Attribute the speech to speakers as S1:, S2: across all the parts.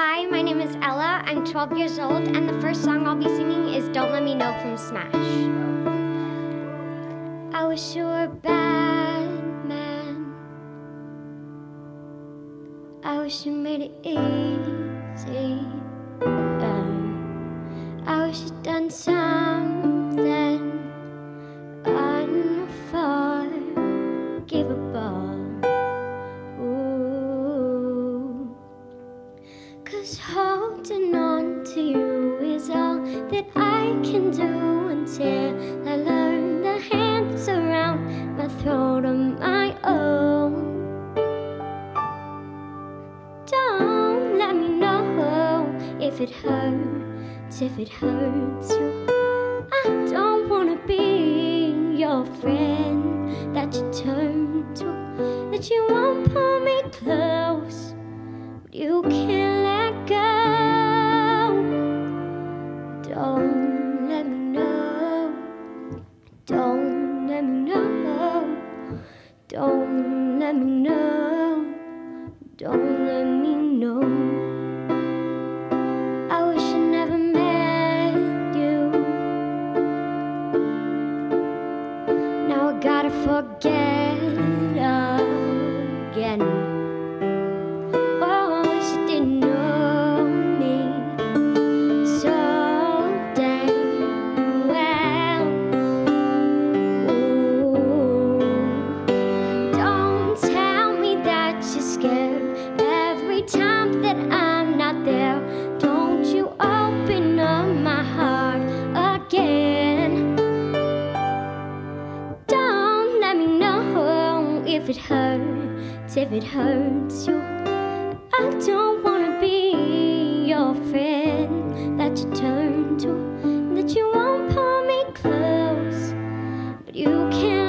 S1: Hi, my name is Ella. I'm 12 years old, and the first song I'll be singing is Don't Let Me Know from Smash. I wish you were a bad man. I wish you made it easy. Um, I wish you'd done something if it hurts, if it hurts you. I don't wanna be your friend that you turn to, that you won't pull me close, but you can't if it hurts, if it hurts you. I don't wanna be your friend that you turn to, that you won't pull me close, but you can't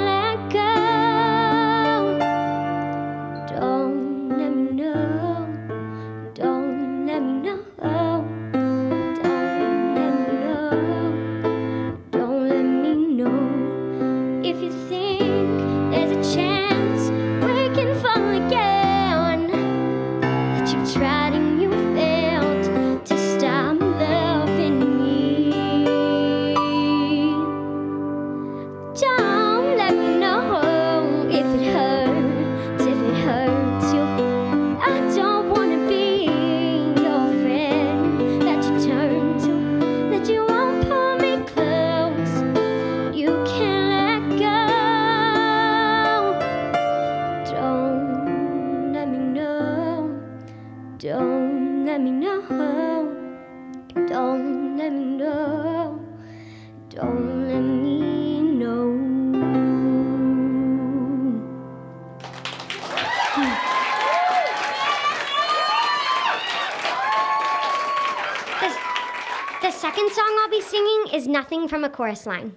S1: second song I'll be singing is Nothing from a Chorus Line.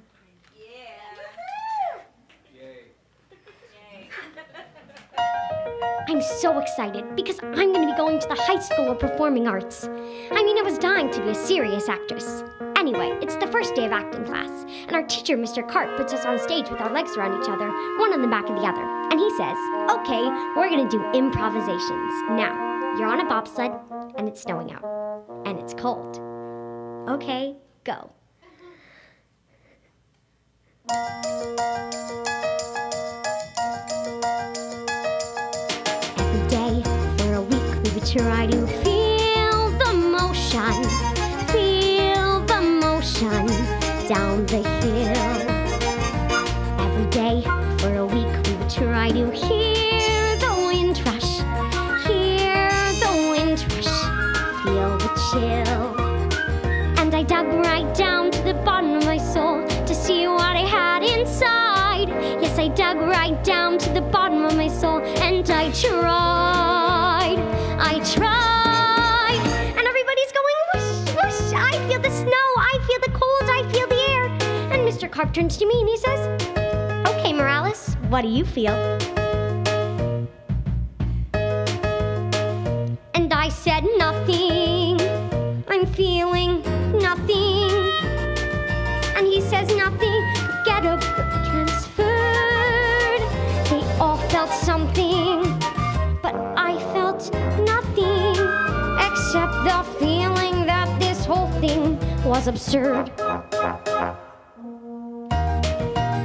S1: I'm so excited because I'm going to be going to the High School of Performing Arts. I mean, I was dying to be a serious actress. Anyway, it's the first day of acting class, and our teacher, Mr. Karp, puts us on stage with our legs around each other, one on the back of the other. And he says, Okay, we're going to do improvisations. Now, you're on a bobsled, and it's snowing out, and it's cold. Okay, go. Every day for a week we would try to feel the motion, feel the motion down the hill. Every day for a week we would try to hear I dug right down to the bottom of my soul and I tried. I tried. And everybody's going whoosh, whoosh. I feel the snow. I feel the cold. I feel the air. And Mr. Karp turns to me and he says, Okay, Morales, what do you feel? Was absurd.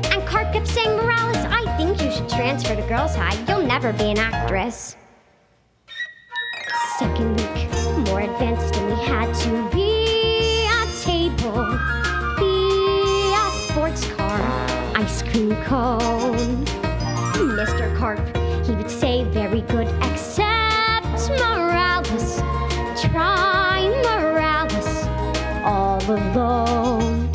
S1: And Karp kept saying, Morales, I think you should transfer to Girls High. You'll never be an actress. Second week, more advanced, and we had to be a table, be a sports car, ice cream cone. Mr. Karp, he would say, very good, except Morales. Try alone.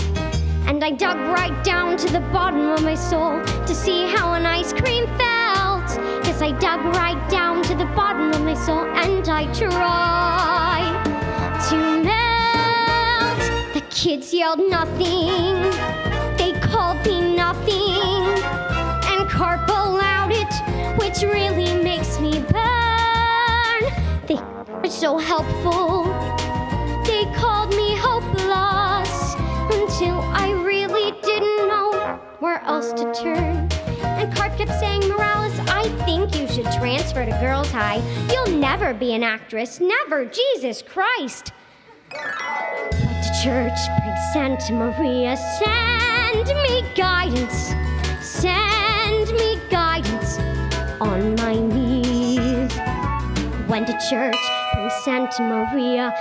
S1: And I dug right down to the bottom of my soul to see how an ice cream felt. Yes, I dug right down to the bottom of my soul and I tried to melt. The kids yelled nothing, they called me nothing, and Karp allowed it, which really makes me burn. They were so helpful, where else to turn. And Karp kept saying, Morales, I think you should transfer to Girls High. You'll never be an actress, never. Jesus Christ. But to church, bring Santa Maria, send me guidance, send me guidance on my knees. Went to church, bring Santa Maria,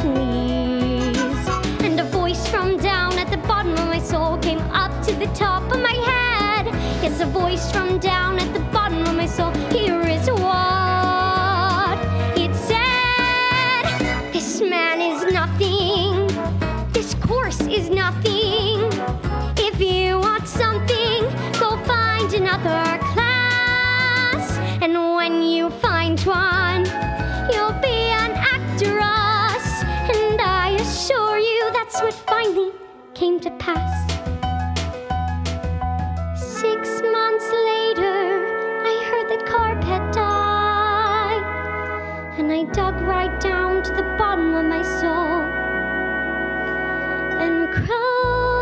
S1: please. And a voice from down at the bottom of my soul came up to the top of my head. Yes, a voice from down at the came to pass. Six months later, I heard that Karp had died, and I dug right down to the bottom of my soul and cried.